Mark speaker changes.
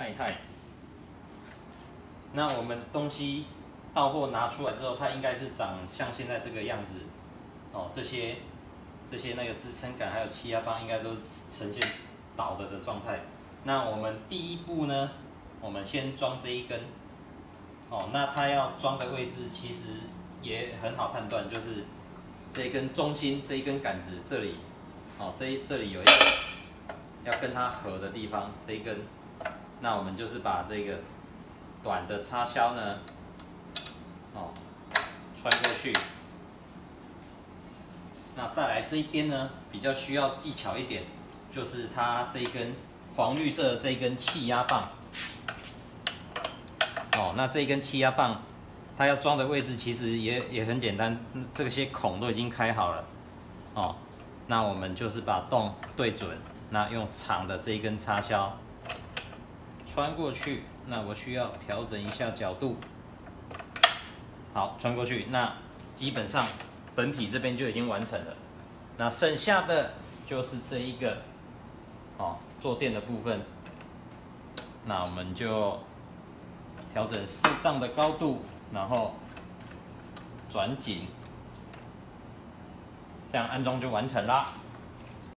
Speaker 1: 嗨嗨。那我们东西到货拿出来之后，它应该是长像现在这个样子。哦，这些这些那个支撑杆还有气压棒应该都呈现倒的的状态。那我们第一步呢，我们先装这一根。哦，那它要装的位置其实也很好判断，就是这一根中心这一根杆子这里，哦，这这里有一个要跟它合的地方，这一根，那我们就是把这个短的插销呢，哦，穿过去。那再来这一边呢，比较需要技巧一点，就是它这一根黄绿色的这一根气压棒。哦，那这一根气压棒，它要装的位置其实也也很简单，这些孔都已经开好了。哦，那我们就是把洞对准，那用长的这一根插销穿过去。那我需要调整一下角度。好，穿过去，那基本上本体这边就已经完成了。那剩下的就是这一个，哦，坐垫的部分。那我们就。调整适当的高度，然后转紧，这样安装就完成啦。